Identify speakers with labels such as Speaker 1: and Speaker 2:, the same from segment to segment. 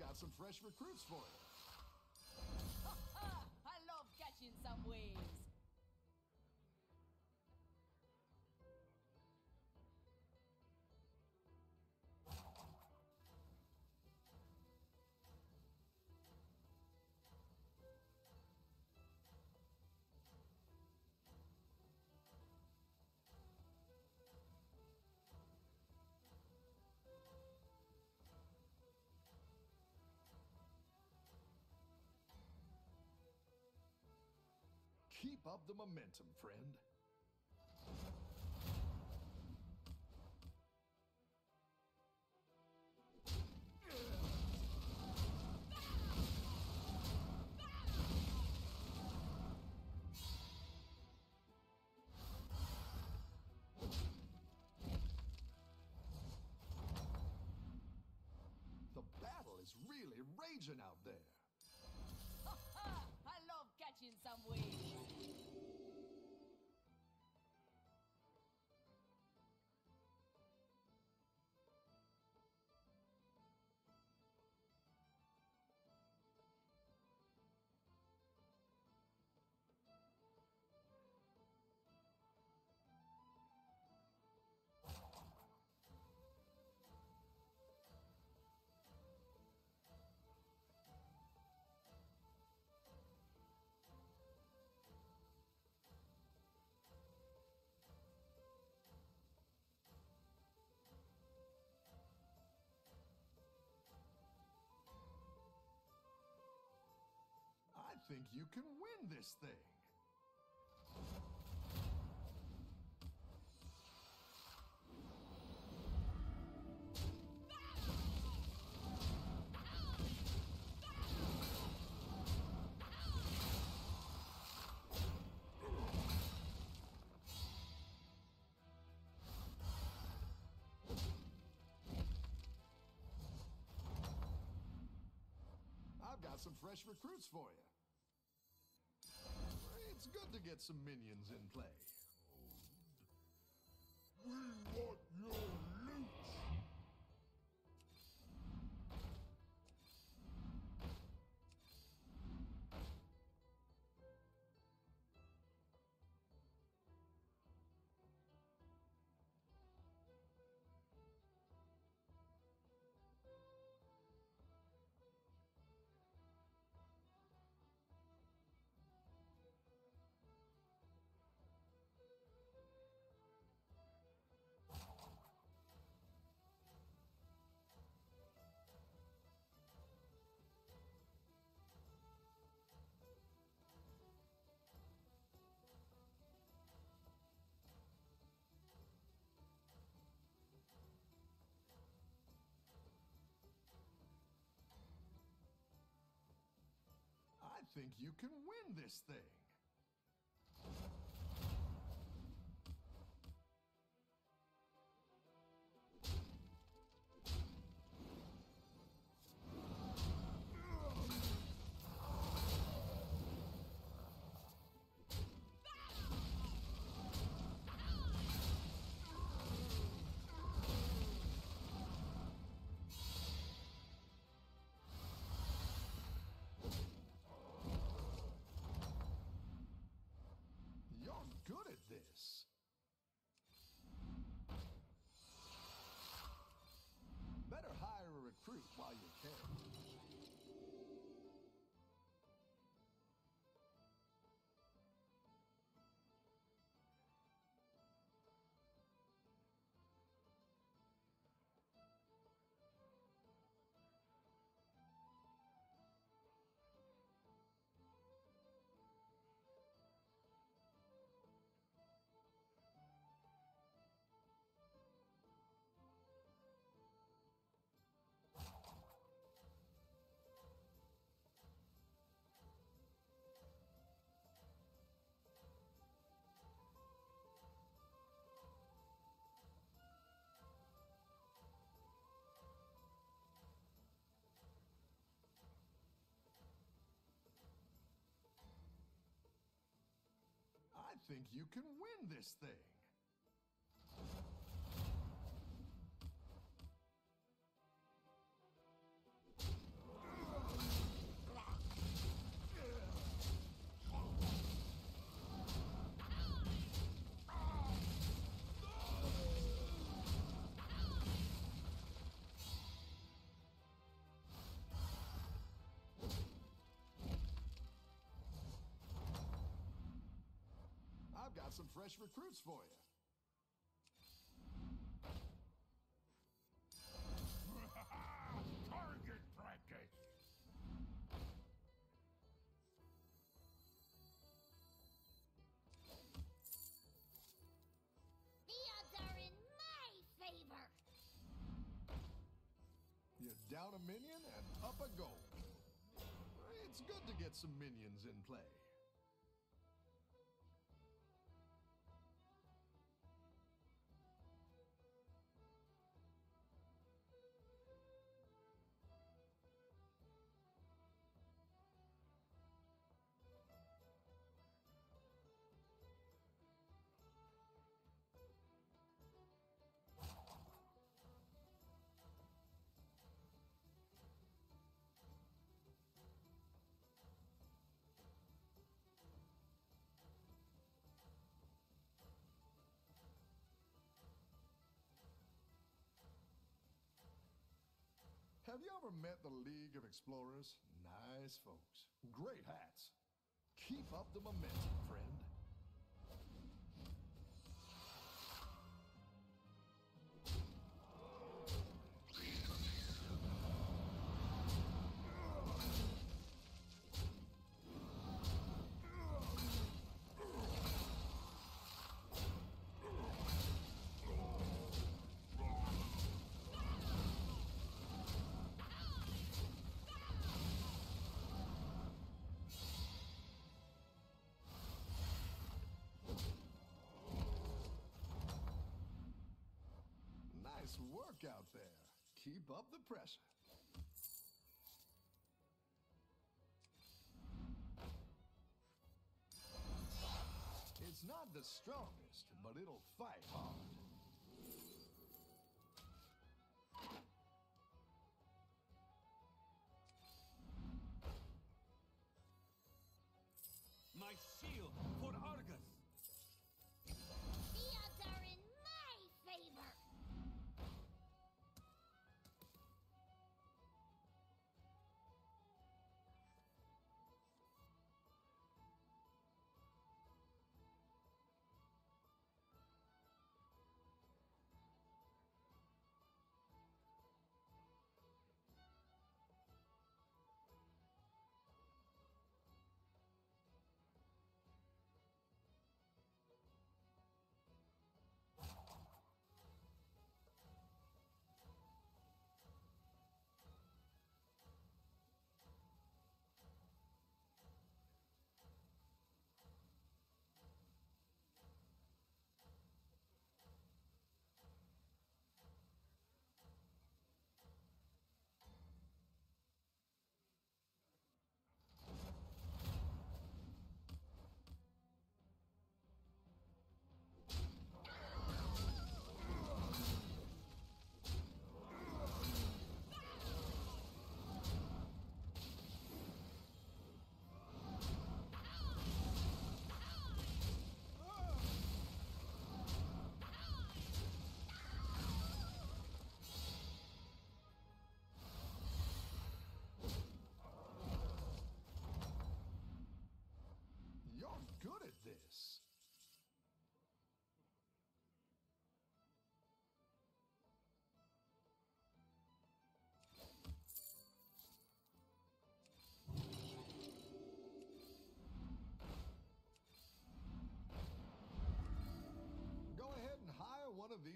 Speaker 1: got some fresh recruits for you. Keep up the momentum, friend. The battle is really raging out think you can win this thing. I've got some fresh recruits for you. Good to get some minions in play. Think you can win this thing. Recruit think you can win this thing. I've got some fresh recruits for you.
Speaker 2: Target practice.
Speaker 3: The odds are in my favor.
Speaker 1: You're down a minion and up a goal. It's good to get some minions in play. Have you ever met the League of Explorers? Nice folks. Great hats. Keep up the momentum, friend. Nice work out there. Keep up the pressure. It's not the strongest,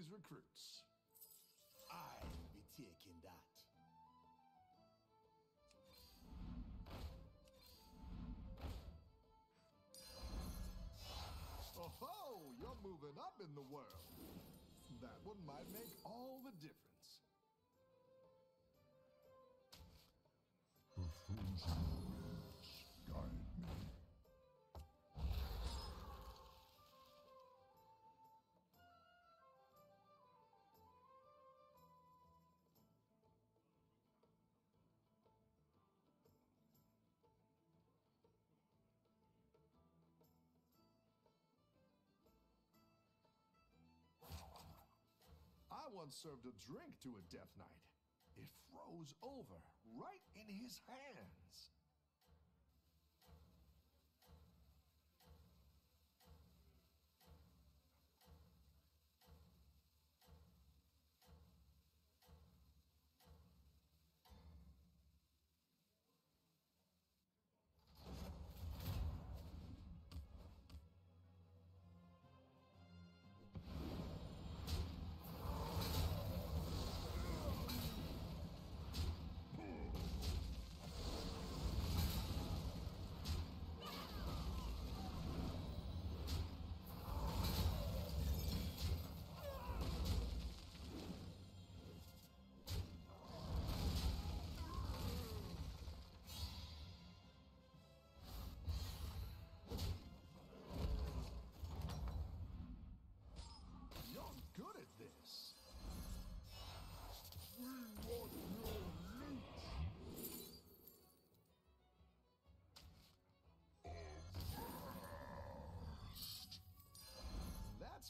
Speaker 1: these recruits.
Speaker 4: I'll be taking that.
Speaker 1: Oh, you're moving up in the world. That one might make all the difference. Once served a drink to a Death Knight. It froze over right in his hands.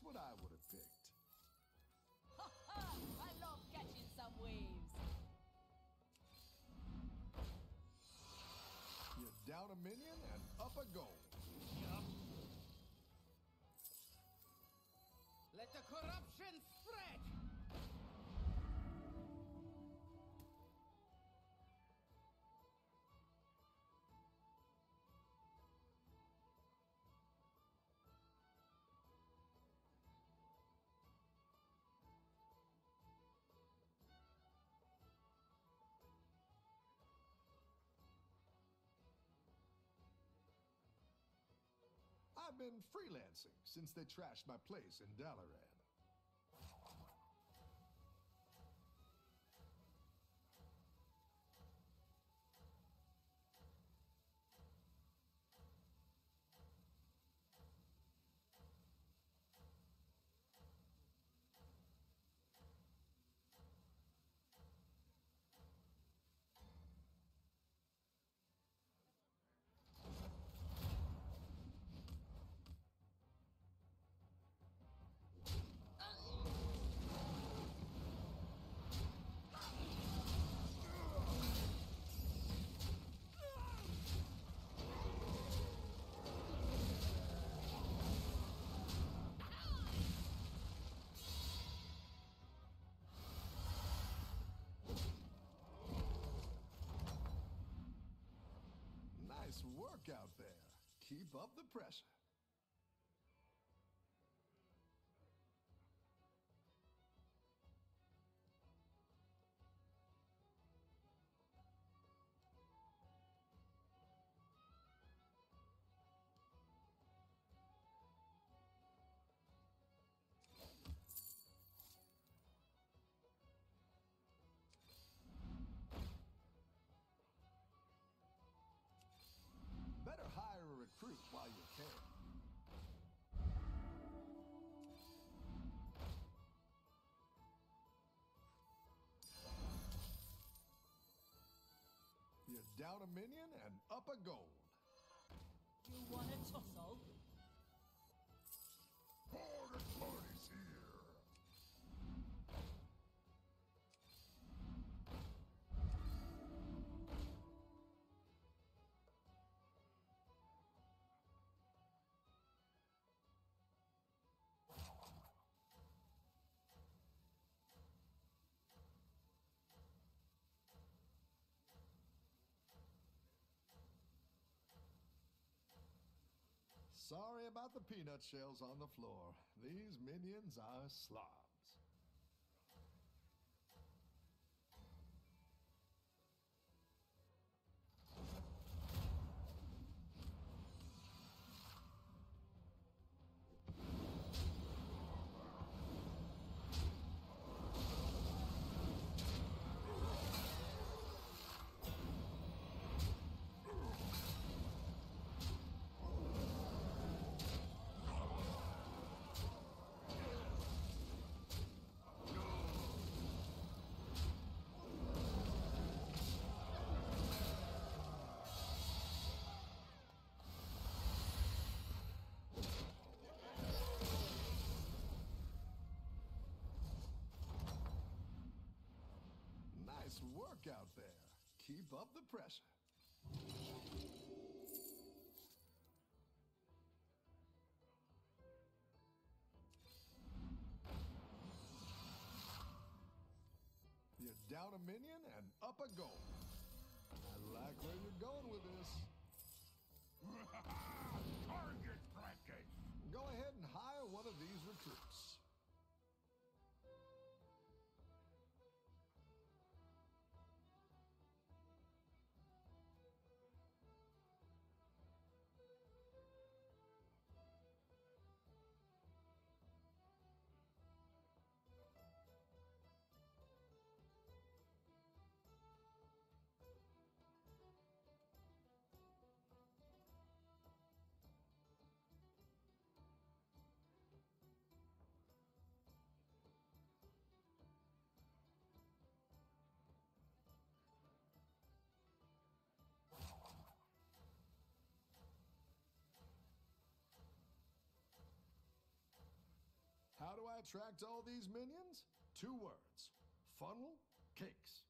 Speaker 1: That's what I would have picked.
Speaker 5: Ha ha! I love catching some waves.
Speaker 1: You're down a minion and up a goal. Been freelancing since they trashed my place in Dalaran. Work out there. Keep up the pressure. Down a minion and up a gold.
Speaker 5: You want a tussle?
Speaker 1: Sorry about the peanut shells on the floor. These minions are slobs. Nice work out there. Keep up the pressure. You're down a minion and up a goal. I like where you're going with this. I attract all these minions? Two words funnel cakes.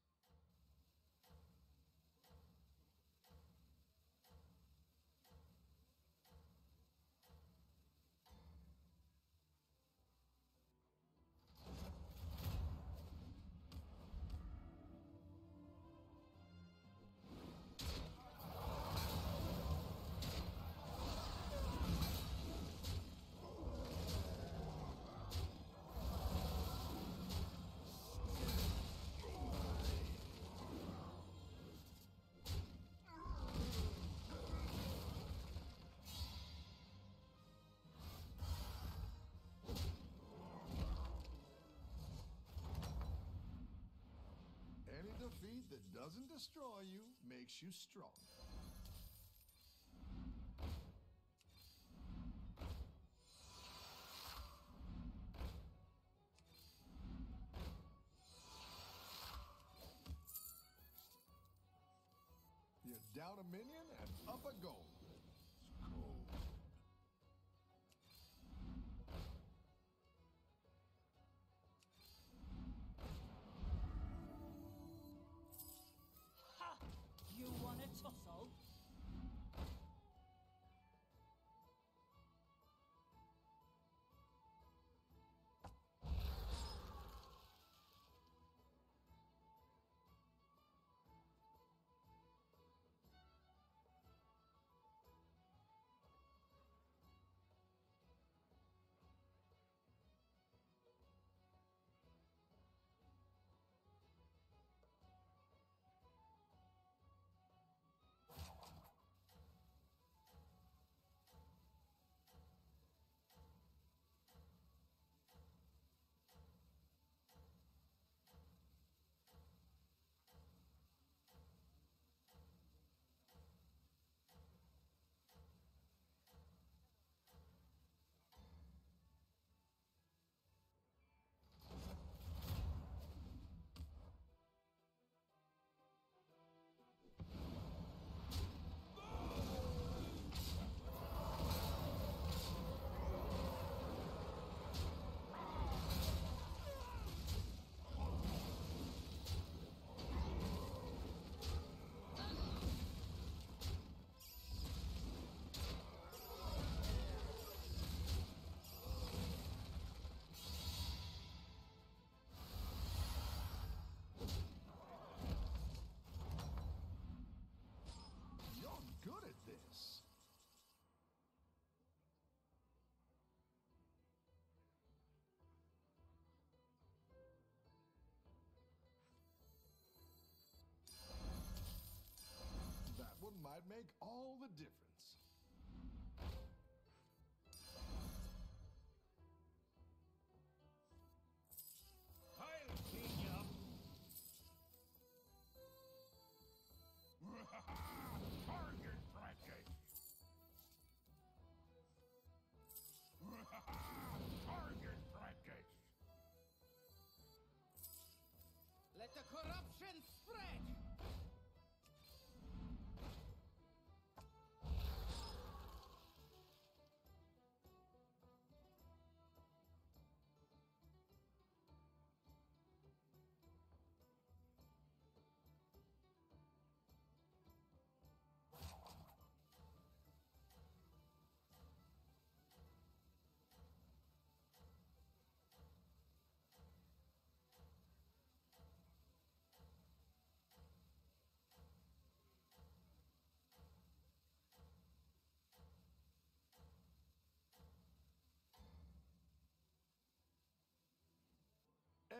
Speaker 1: That doesn't destroy you makes you stronger. Make all the difference.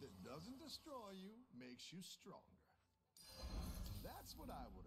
Speaker 1: That doesn't destroy you makes you stronger. That's what I would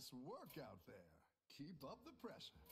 Speaker 1: Nice work out there. Keep up the pressure.